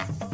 あ!